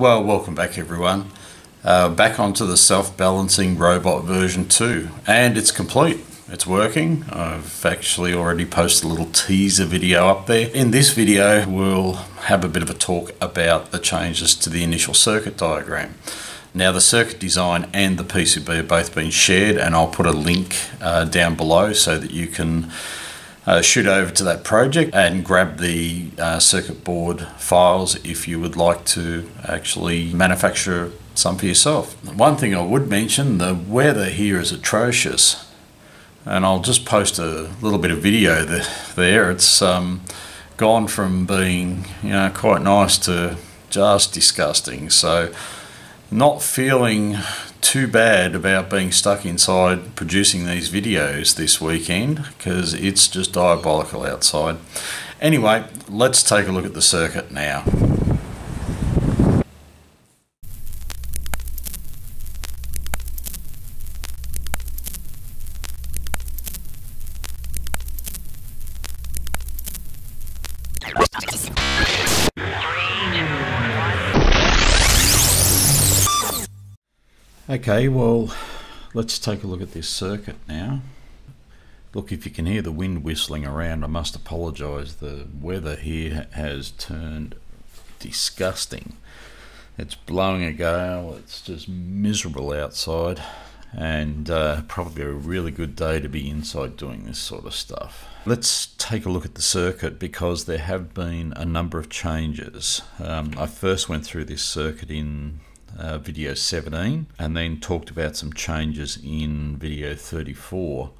Well, welcome back everyone. Uh, back onto the self-balancing robot version 2 and it's complete. It's working. I've actually already posted a little teaser video up there. In this video we'll have a bit of a talk about the changes to the initial circuit diagram. Now the circuit design and the PCB have both been shared and I'll put a link uh, down below so that you can uh, shoot over to that project and grab the uh, circuit board files if you would like to actually manufacture some for yourself. One thing I would mention, the weather here is atrocious and I'll just post a little bit of video there. It's um, gone from being you know quite nice to just disgusting. So not feeling too bad about being stuck inside producing these videos this weekend because it's just diabolical outside. Anyway, let's take a look at the circuit now. Okay, well, let's take a look at this circuit now. Look, if you can hear the wind whistling around, I must apologise. The weather here has turned disgusting. It's blowing a gale, it's just miserable outside, and uh, probably a really good day to be inside doing this sort of stuff. Let's take a look at the circuit because there have been a number of changes. Um, I first went through this circuit in uh, video 17 and then talked about some changes in video 34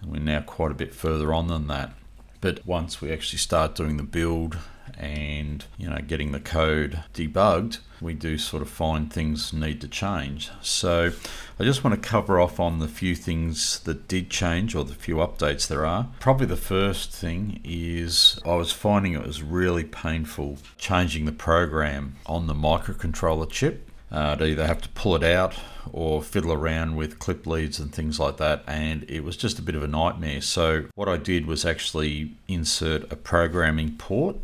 and we're now quite a bit further on than that. But once we actually start doing the build and you know getting the code debugged we do sort of find things need to change. So I just want to cover off on the few things that did change or the few updates there are. Probably the first thing is I was finding it was really painful changing the program on the microcontroller chip uh, to either have to pull it out or fiddle around with clip leads and things like that and it was just a bit of a nightmare. So what I did was actually insert a programming port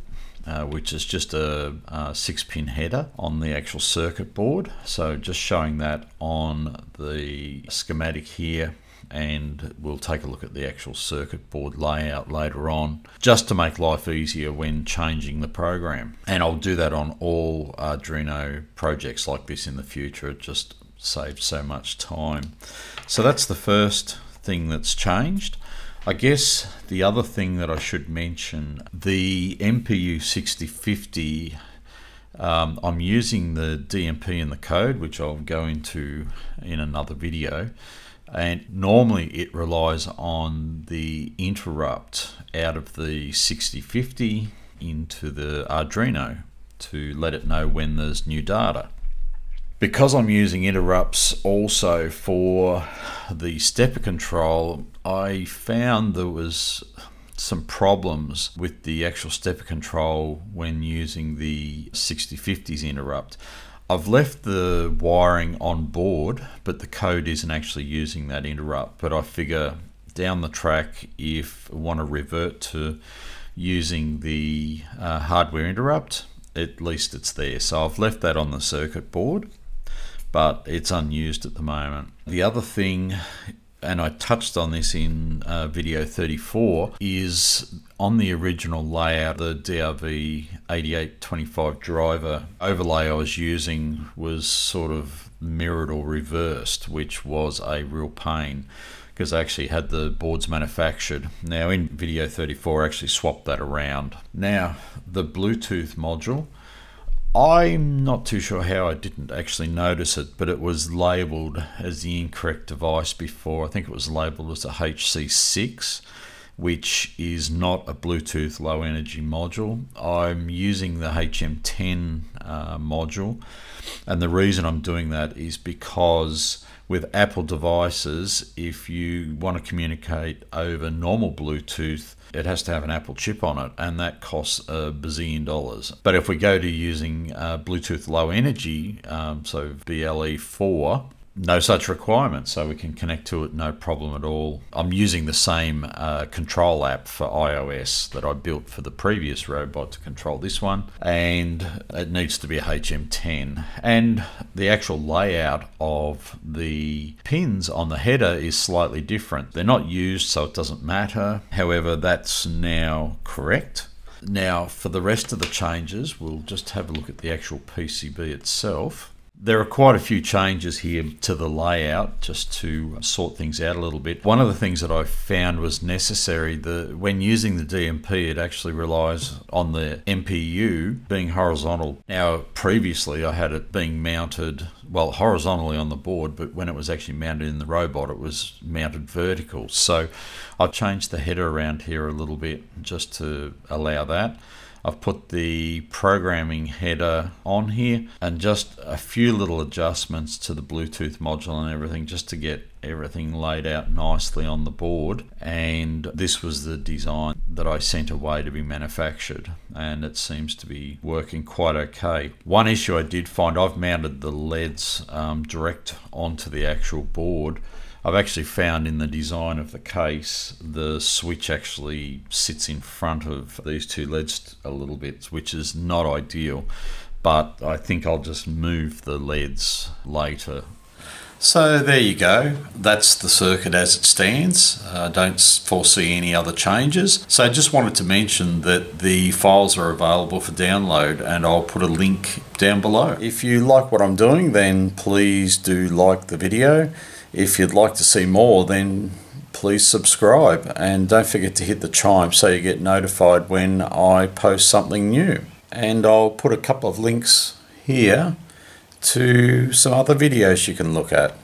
uh, which is just a, a, six pin header on the actual circuit board. So just showing that on the schematic here and we'll take a look at the actual circuit board layout later on just to make life easier when changing the program. And I'll do that on all Arduino projects like this in the future. It just saves so much time. So that's the first thing that's changed. I guess the other thing that I should mention the MPU 6050 um, I'm using the DMP in the code which I'll go into in another video and normally it relies on the interrupt out of the 6050 into the Arduino to let it know when there's new data. Because I'm using interrupts also for the stepper control, I found there was some problems with the actual stepper control when using the 6050's interrupt. I've left the wiring on board, but the code isn't actually using that interrupt. But I figure down the track, if I want to revert to using the uh, hardware interrupt, at least it's there. So I've left that on the circuit board, but it's unused at the moment. The other thing and I touched on this in uh, video 34, is on the original layout, the DRV 8825 driver overlay I was using was sort of mirrored or reversed, which was a real pain because I actually had the boards manufactured. Now in video 34 I actually swapped that around. Now the Bluetooth module I'm not too sure how I didn't actually notice it, but it was labeled as the incorrect device before. I think it was labeled as a HC6, which is not a Bluetooth low energy module. I'm using the HM10 uh, module, and the reason I'm doing that is because with Apple devices, if you want to communicate over normal Bluetooth, it has to have an Apple chip on it, and that costs a bazillion dollars. But if we go to using uh, Bluetooth Low Energy, um, so BLE4, no such requirement, so we can connect to it no problem at all. I'm using the same uh, control app for iOS that I built for the previous robot to control this one, and it needs to be a HM10. And the actual layout of the pins on the header is slightly different. They're not used, so it doesn't matter. However, that's now correct. Now, for the rest of the changes, we'll just have a look at the actual PCB itself. There are quite a few changes here to the layout just to sort things out a little bit. One of the things that I found was necessary, the when using the DMP it actually relies on the MPU being horizontal. Now previously I had it being mounted well horizontally on the board but when it was actually mounted in the robot it was mounted vertical. So I changed the header around here a little bit just to allow that. I've put the programming header on here and just a few little adjustments to the Bluetooth module and everything just to get everything laid out nicely on the board and this was the design that I sent away to be manufactured and it seems to be working quite okay. One issue I did find I've mounted the LEDs um, direct onto the actual board I've actually found in the design of the case, the switch actually sits in front of these two LEDs a little bit, which is not ideal. But I think I'll just move the LEDs later. So there you go. That's the circuit as it stands. I uh, don't foresee any other changes. So I just wanted to mention that the files are available for download and I'll put a link down below. If you like what I'm doing, then please do like the video. If you'd like to see more, then please subscribe and don't forget to hit the chime so you get notified when I post something new. And I'll put a couple of links here to some other videos you can look at.